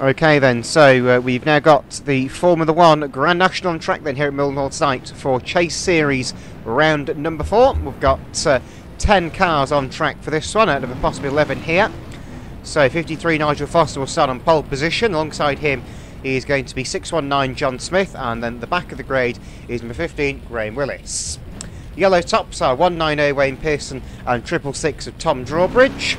Okay then, so uh, we've now got the Formula One Grand National on track then here at Mildenhall site for Chase Series round number four. We've got uh, 10 cars on track for this one out of a possible 11 here. So 53 Nigel Foster will start on pole position. Alongside him is going to be 619 John Smith and then the back of the grade is number 15 Graham Willis. Yellow tops are 190 Wayne Pearson and 666 of Tom Drawbridge.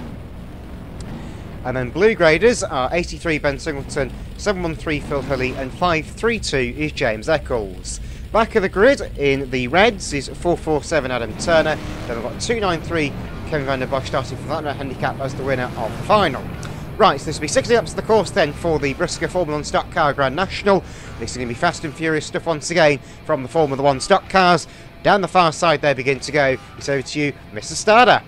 And then blue graders are 83 Ben Singleton, 713 Phil Hulley, and 532 is James Eccles. Back of the grid in the reds is 447 Adam Turner. Then we've got 293 Kevin van der Bosch starting from that no handicap as the winner of the final. Right, so this will be 60 laps of the course then for the BriSCA Formula 1 Stock Car Grand National. This is going to be fast and furious stuff once again from the Formula 1 Stock Cars. Down the far side they begin to go. It's over to you, Mr. Starter.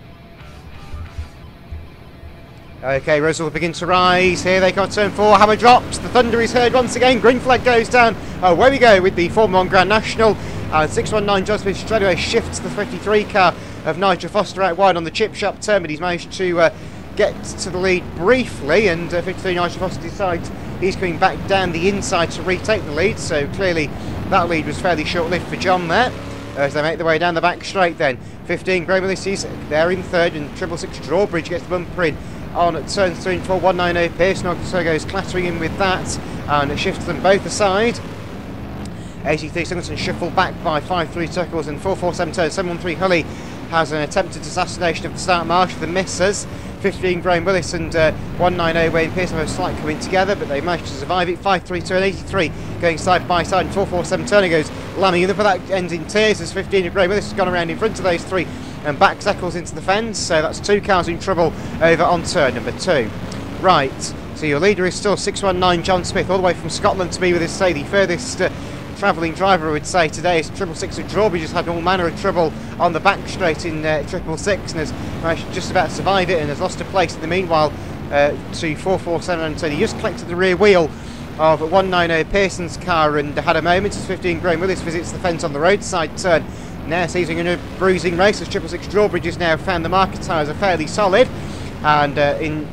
Okay, Rose will begin to rise. Here they come, turn four. Hammer drops. The thunder is heard once again. Green flag goes down. Oh, where we go with the Formula 1 Grand National. And 619 John straight away shifts the 53 car of Nigel Foster out wide on the chip shop turn, but he's managed to uh, get to the lead briefly. And uh, 53 Nigel Foster decides he's coming back down the inside to retake the lead. So clearly that lead was fairly short lived for John there. As they make their way down the back straight, then 15 Graham Ulysses there in third, and triple six Drawbridge gets the bumper in on at turns 3 and 4, 190 Pearson also goes clattering in with that and it shifts them both aside. 83 Singleton shuffled back by 5-3 circles and 4-4-7 turns. 713 Hulley has an attempted assassination of the start march for the misses. 15 Graham Willis and uh, 190 Wayne Pearson have a slight coming together, but they managed to survive it. 5-3 and 83 going side by side and 4-4-7 Turner goes lambing in, but that ends in tears as 15 of Graham Willis has gone around in front of those three and back Eccles into the fence. So that's two cars in trouble over on turn number two. Right, so your leader is still 619 John Smith, all the way from Scotland to be with us, say, the furthest uh, travelling driver, I would say, today is Triple Six of Drawbridge. Just had all manner of trouble on the back straight in uh, Triple Six and has managed just about to survive it and has lost a place in the meanwhile uh, to 447 and so he just collected the rear wheel of 190 Pearson's car and had a moment as 15 Graham Willis visits the fence on the roadside turn. Now seizing in a new bruising race as Triple Six Drawbridge has now found the market tyres are fairly solid and uh, in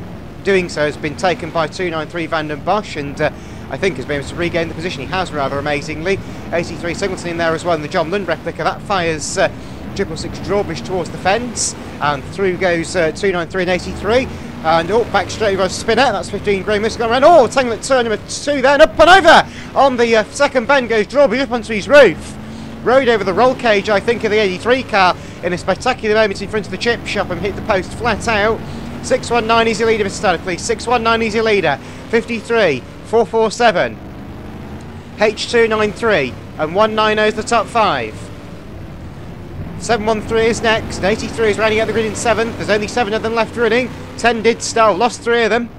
doing so has been taken by 293 Van den Bosch and uh, I think has been able to regain the position. He has rather amazingly. 83 Singleton in there as well in the John Lund replica. That fires uh, Triple Six Drawbridge towards the fence and through goes uh, 293 and 83. And oh, back straight goes spinner. That's 15 Graham Miss going around. Oh, Tanglet turn number two then up and over on the uh, second bend goes Drawbridge up onto his roof. Rode over the roll cage, I think, of the 83 car in a spectacular moment in front of the chip shop and hit the post flat out. 619 is your leader, Mr. Starter, please. 619 is your leader. 53, 447, H293, and 190 is the top five. 713 is next, and 83 is running out the grid in seventh. There's only seven of them left running. 10 did stall, lost three of them.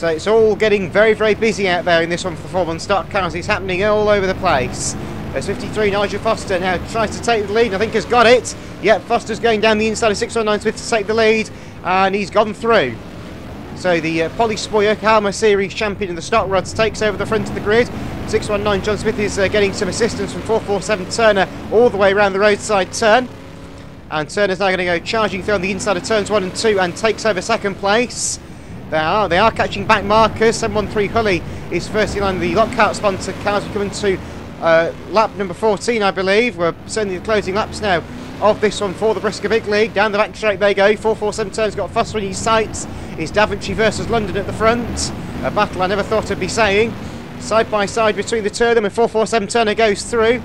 So it's all getting very, very busy out there in this one for the Formula Stock Cars. It's happening all over the place. There's 53, Nigel Foster now tries to take the lead. I think has got it. Yep, Foster's going down the inside of 619 Smith to take the lead, and he's gone through. So the uh, Polly Spoyer Karma Series champion in the stock rods takes over the front of the grid. 619 John Smith is uh, getting some assistance from 447 Turner all the way around the roadside turn. And Turner's now going to go charging through on the inside of turns 1 and 2 and takes over second place. They are, they are catching back markers. 713 Hulley is first in line. The Lockhart sponsored cars are coming to uh, lap number 14, I believe. We're certainly the closing laps now of this one for the BriSCA Big League. Down the back straight they go. 447 turns got Foster in his sights. It's Daventry versus London at the front. A battle I never thought I'd be saying. Side by side between the two of them, and 447 Turner goes through.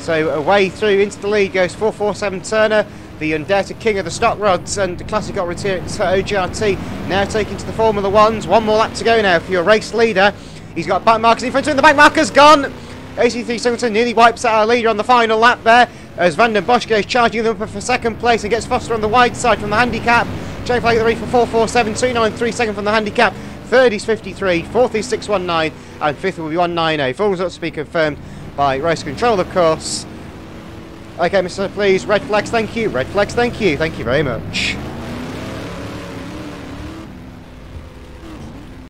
So away through into the lead goes 447 Turner the undoubted king of the stock rods and the classic at OGRT now taking to the Formula Ones. One more lap to go now for your race leader. He's got back markers in front of him. The back marker's gone. AC3 Singleton nearly wipes out our leader on the final lap there as Van den Bosch goes charging them up for second place and gets Foster on the wide side from the handicap. Chain flag at the reef for 447, 293 second from the handicap. Third is 53, fourth is 619, and fifth will be 190. Full results to be confirmed by race control, of course. Okay, Mr. Please, red flags, thank you. Red flags, thank you. Thank you very much.